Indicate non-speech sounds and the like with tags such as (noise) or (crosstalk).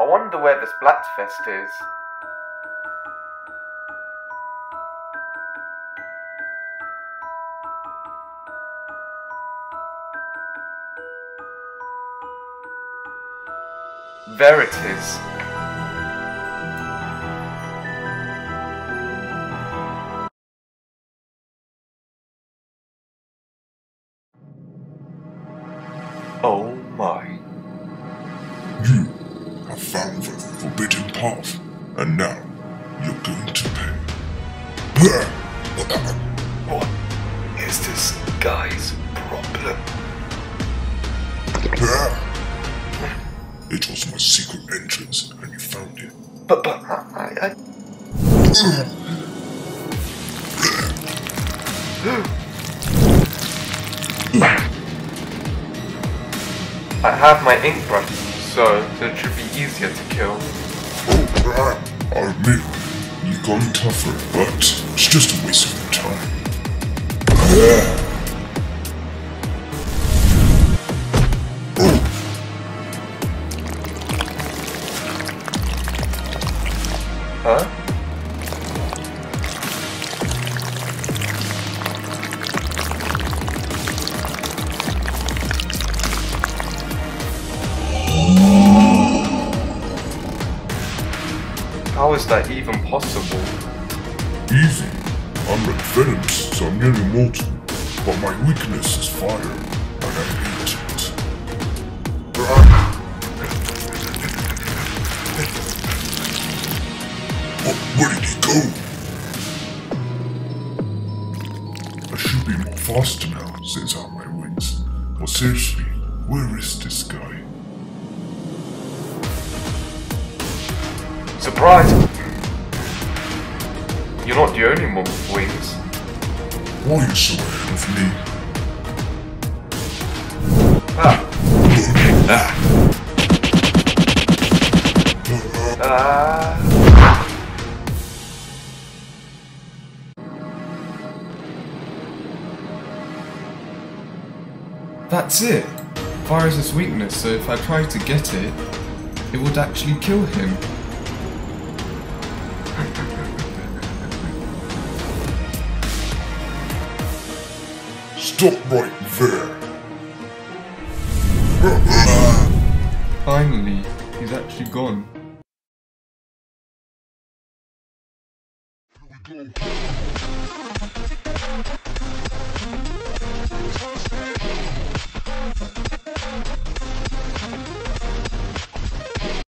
I wonder where this Splatfest is. There it is. Oh my. Found the forbidden path, and now you're going to pay. What is this guy's problem? It was my secret entrance, and you found it. But, but, I, I, I (gasps) have my ink brush, so it should be easier to kill. Oh, I admit, you've gotten tougher, but it's just a waste of your time. Huh? Is that even possible? Easy. I'm red venomous, so I'm nearly mortal. But my weakness is fire, and I hate it. But where did he go? I should be more faster now since I have my wings. But seriously, where is this guy? Surprise! You're not the only one with wings. Why are you so ahead of me? Ah. Ah. That's it. Fire is his weakness, so if I tried to get it, it would actually kill him. Stop right there. Finally, he's actually gone. Here we go.